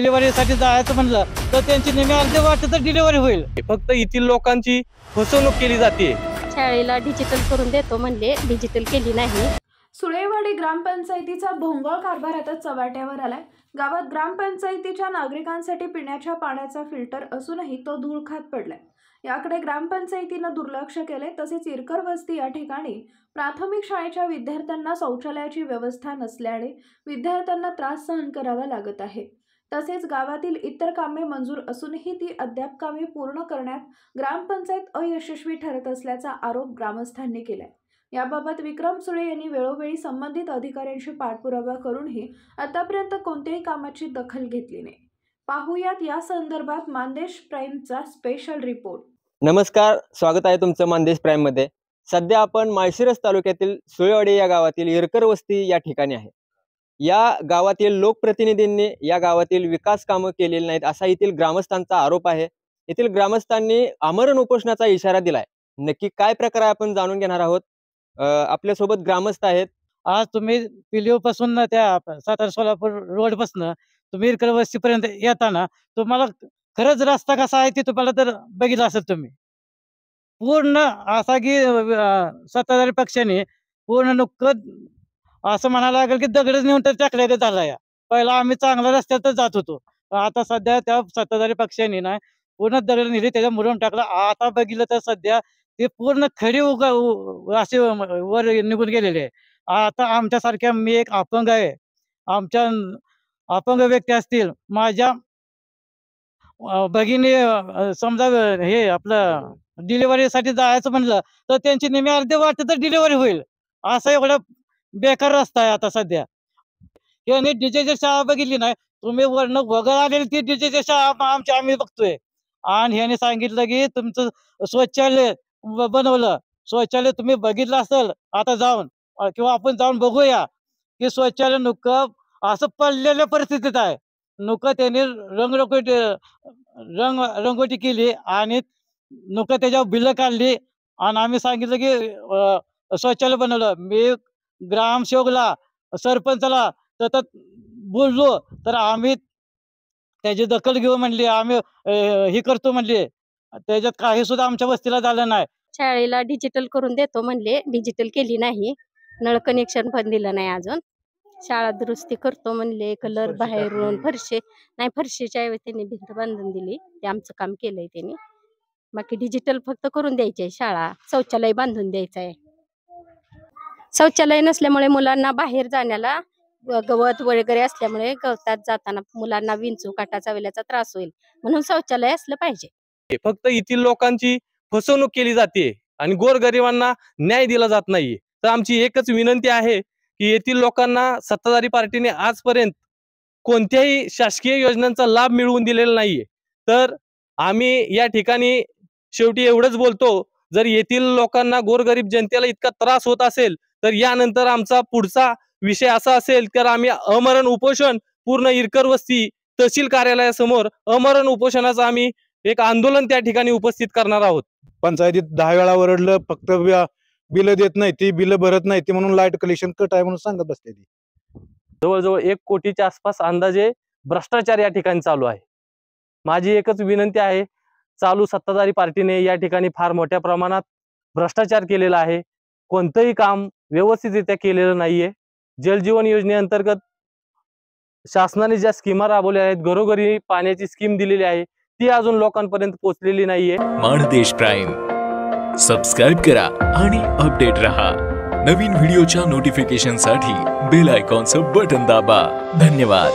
डिलिव्हरीसाठी जायचं म्हणलं तर त्यांची नेहमी अर्धे वाटत तर डिलिव्हरी होईल. फक्त येथील लोकांची फसवणूक केली जाते. शाळेला डिजिटल करून देतो म्हणले डिजिटल केली नाही. सुळेवाडी ग्रामपंचायतीचा भोंगळ कारभार आता चव्हाट्यावर आलाय. गावात ग्रामपंचायतीच्या नागरिकांसाठी पिण्याच्या पाण्याचा फिल्टर असूनही तो धूळ खात पडलाय. याकडे ग्रामपंचायतीनं दुर्लक्ष केले तसेच इरकर वस्ती या ठिकाणी प्राथमिक शाळेच्या विद्यार्थ्यांना शौचालयाची व्यवस्था नसल्याने विद्यार्थ्यांना त्रास सहन करावा लागत आहे. तसेच गावातील इतर कामे मंजूर असूनही ती अद्याप कामे पूर्ण करण्यात ग्रामपंचायत अयशस्वी ठरत असल्याचा आरोप ग्रामस्थांनी केलाय. याबाबत विक्रम सुळे यांनी वेळोवेळी संबंधित अधिकाऱ्यांशी पाठपुरावा करूनही आतापर्यंत कोणत्याही कामाची दखल घेतली नाही. पाहुयात या संदर्भात मानदेश प्राईमचा स्पेशल रिपोर्ट नमस्कार स्वागत आहे तुमचं मानदेश प्राईममध्ये सध्या आपण माळशिरस तालुक्यातील सुळेवाडी या गावातील इरकर वस्ती या ठिकाणी आहे. या गावातील लोकप्रतिनिधींनी या गावातील विकास कामं केलेली नाहीत असा येथील ग्रामस्थांचा आरोप आहे. येथील ग्रामस्थांनी आमरण उपोषणाचा इशारा दिलाय. नक्की काय प्रकार आहे आपण जाणून घेणार आहोत. आपल्यासोबत ग्रामस्थ आहेत. आज तुम्ही पिलिओ पासून ना त्या सातारा सोलापूर रोडपासून तुम्ही इरकल वस्तीपर्यंत येताना तुम्हाला खरंच रस्ता कसा आहे ते तुम्हाला तर बघितलं असेल तुम्ही. पूर्ण असा की सत्ताधारी पक्षाने पूर्ण नुकत असं म्हणायला लागेल की दगडच नेऊन तर टाकलेले झाला या पहिला आम्ही चांगल्या रस्त्यातच जात होतो. आता सध्या त्या सत्ताधारी पक्षाने ना पूर्ण दगड नेली त्याच्या मुरून टाकलं. आता बघितलं तर सध्या ते पूर्ण खडी उगा असे वर निघून गेलेले आहे. आता आमच्यासारख्या मी एक अपंग आहे. आमच्या अपंग व्यक्ती असतील माझ्या भगिनी समजा हे आपलं डिलिव्हरीसाठी जायचं म्हणलं तर त्यांची नेहमी अर्धे वाटत तर डिलिव्हरी होईल. असा एवढा बेकार रस्ता आहे आता सध्या. याने डीजेची शाळा बघितली नाही तुम्ही वर्ण वगळ आलेली ती डीजेची शाळा आमची आम्ही बघतोय. आणि ह्याने सांगितलं की तुमचं शौचालय बनवलं. शौचालय तुम्ही बघितलं असेल आता जाऊन किंवा आपण जाऊन बघूया की शौचालय नुकं असं पडलेल्या परिस्थितीत आहे. नुकं त्याने रंगरंगोटी रंग रंगोटी केली आणि नुकं त्याच्यावर बिलं काढली. आणि आम्ही सांगितलं की शौचालय बनवलं. मी ग्रामसेवकला सरपंचाला सतत बोललो तर आम्ही त्याची दखल घेऊ म्हणली आम्ही हे करतो म्हणली. त्याच्यात काही सुद्धा आमच्या वस्तीला झालं नाही. शाळेला डिजिटल करून देतो म्हणले डिजिटल केली नाही. नळ कनेक्शन पण दिलं नाही अजून. शाळा दुरुस्ती करतो म्हणले कलर बाहेरून. फरशे नाही फरशीच्या ऐवजी त्यांनी भिंत बांधून दिली. ते आमचं काम केलंय त्यांनी. बाकी डिजिटल फक्त करून द्यायची आहे शाळा शौचालय बांधून द्यायचं आहे शौचालय नसल्यामुळे मुलांना बाहेर जाण्याला गवत वगैरे असल्यामुळे गवतात जाताना मुलांना विंचू काटा चावल्याचा त्रास होईल. म्हणून शौचालय असलं पाहिजे. फक्त येथील लोकांची फसवणूक केली जाते आणि गोरगरिबांना न्याय दिला जात नाही. तर आमची एकच विनंती आहे की येथील लोकांना सत्ताधारी पार्टीने आजपर्यंत कोणत्याही शासकीय योजनांचा लाभ मिळवून दिलेला नाहीये. तर आम्ही या ठिकाणी शेवटी एवढंच बोलतो जर येथील लोकांना गोरगरीब जनतेला इतका त्रास होत असेल तर यानंतर आमचा पुढचा विषय असा असेल तर आम्ही अमरण उपोषण पूर्ण इरकर वस्ती तहसील कार्यालयासमोर अमरण उपोषणाचं आम्ही एक आंदोलन त्या ठिकाणी उपस्थित करणार आहोत. पंचायतीत दहा वेळा ओरडलं फक्त बिल देत नाही ती बिल भरत नाही ती म्हणून लाइट कलेक्शन कट आहे म्हणून सांगत बसते ती. जवळजवळ एक कोटीच्या आसपास अंदाजे भ्रष्टाचार या ठिकाणी चालू आहे. माझी एकच विनंती आहे चालू सत्ताधारी पार्टीने या ठिकाणी फार मोठ्या प्रमाणात भ्रष्टाचार केलेला आहे. कोणतंही काम व्यवस्थितरित्या केलेलं नाहीये. जलजीवन योजनेअंतर्गत शासनाने ज्या स्कीमा राबवल्या आहेत घरोघरी पाण्याची स्कीम दिलेली आहे ती अजून लोकांपर्यंत पोहोचलेली नाहीये. माणदेश प्राईम. सबस्क्राईब करा आणि अपडेट रहा. नवीन व्हिडिओच्या नोटिफिकेशनसाठी बेल आयकॉनचं बटन दाबा. धन्यवाद.